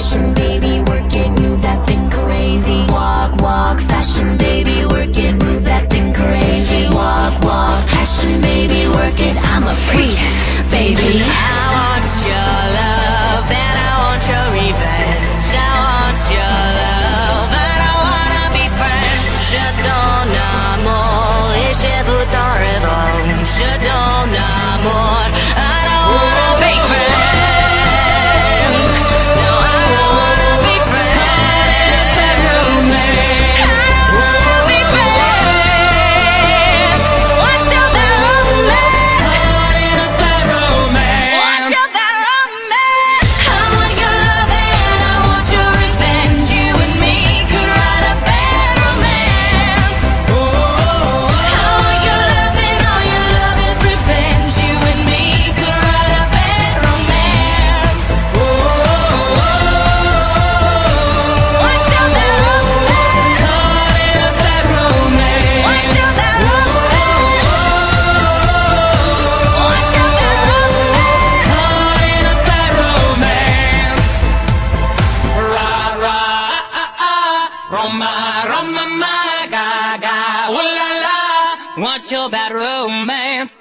fashion baby, work it, move that thing crazy. Walk, walk, fashion baby, work it, move that thing crazy. Walk, walk, Fashion baby, work it, I'm a freak, baby. I want your love and I want your revenge. I want your love and I wanna be friends. Je et. Je t'en amour. Roma, Roma, ga, gaga, ooh la la, What's your bad romance.